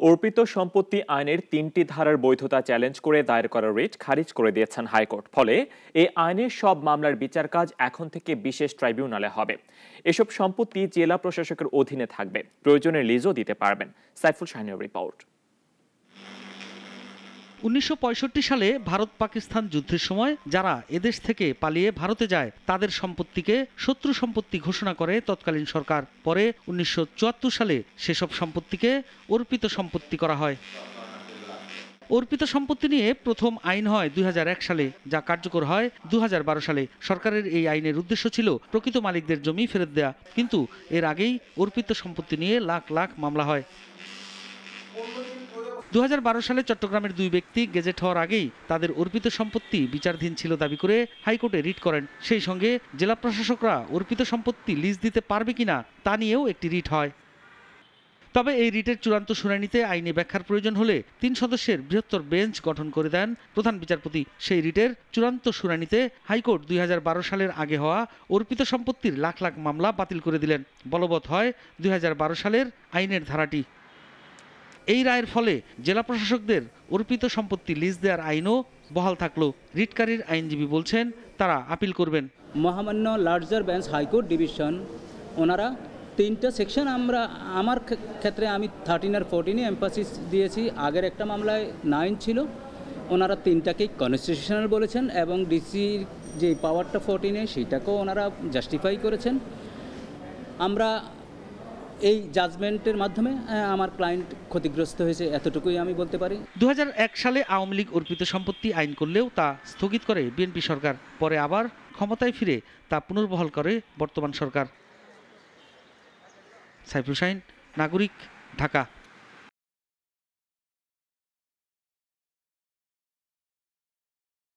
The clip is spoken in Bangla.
অর্পিত সম্পত্তি আইনের তিনটি ধারার বৈধতা চ্যালেঞ্জ করে দায়ের করা রিট খারিজ করে দিয়েছেন হাইকোর্ট। ফলে এ আইনের সব মামলার বিচার কাজ এখন থেকে বিশেষ ট্রাইব্যুনালে হবে। এসব সম্পত্তি জেলা প্রশাসকের অধীনে থাকবে। প্রয়োজনে লিজও দিতে পারবেন। সাইফুল শাহিনের রিপোর্ট। উনিশশো পঁয়ষট্টি সালে ভারত পাকিস্তান যুদ্ধের সময় যারা এদেশ থেকে পালিয়ে ভারতে যায়, তাদের সম্পত্তিকে শত্রু সম্পত্তি ঘোষণা করে তৎকালীন সরকার। পরে উনিশশো চুয়াত্তর সালে সেসব সম্পত্তিকে অর্পিত সম্পত্তি করা হয়। অর্পিত সম্পত্তি নিয়ে প্রথম আইন হয় দুই হাজার এক সালে, যা কার্যকর হয় দু হাজার বারো সালে। সরকারের এই আইনের উদ্দেশ্য ছিল প্রকৃত মালিকদের জমি ফেরত দেয়া, কিন্তু এর আগেই অর্পিত সম্পত্তি নিয়ে লাখ লাখ মামলা হয়। দু হাজার বারো সালে চট্টগ্রামের দুই ব্যক্তি গেজেট হওয়ার আগেই তাদের অর্পিত সম্পত্তি বিচারধীন ছিল দাবি করে হাইকোর্টে রিট করেন। সেই সঙ্গে জেলা প্রশাসকরা অর্পিত সম্পত্তি লিজ দিতে পারবে কিনা তা নিয়েও একটি রিট হয়। তবে এই রিটের চূড়ান্ত শুনানিতে আইনি ব্যাখ্যার প্রয়োজন হলে তিন সদস্যের বৃহত্তর বেঞ্চ গঠন করে দেন প্রধান বিচারপতি। সেই রিটের চূড়ান্ত শুনানিতে হাইকোর্ট দুই হাজার বারো সালের আগে হওয়া অর্পিত সম্পত্তির লাখ লাখ মামলা বাতিল করে দিলেন। বলবৎ হয় দুই হাজার বারো সালের আইনের ধারাটি। এই রায়ের ফলে জেলা প্রশাসকদের অর্পিত সম্পত্তি লিজ দেওয়ার আইনও বহাল থাকল। রিটকারীর আইনজীবী বলছেন, তারা আপিল করবেন। মহামান্য লার্জার বেঞ্চ হাইকোর্ট ডিভিশন, ওনারা তিনটা সেকশন আমরা, আমার ক্ষেত্রে আমি থার্টিন আর ফোরটিনে এম্পাসিস দিয়েছি। আগের একটা মামলায় নাইন ছিল। ওনারা তিনটাকেই কনস্টিটিউশনাল বলেছেন এবং ডিসির যে পাওয়ারটা ফোরটিনে সেটাকেও ওনারা জাস্টিফাই করেছেন। আমরা এই জাজমেন্টের মাধ্যমে আমার ক্লায়েন্ট ক্ষতিগ্রস্ত হয়েছে, এতটুকুই আমি বলতে পারি। দু হাজার এক সালে আওয়ামী লীগ অর্পিত সম্পত্তি আইন করলেও তা স্থগিত করে বিএনপি সরকার। পরে আবার ক্ষমতায় ফিরে তা পুনর্বহাল করে বর্তমান সরকার। সাইফুল শাহিন, নাগরিক, ঢাকা।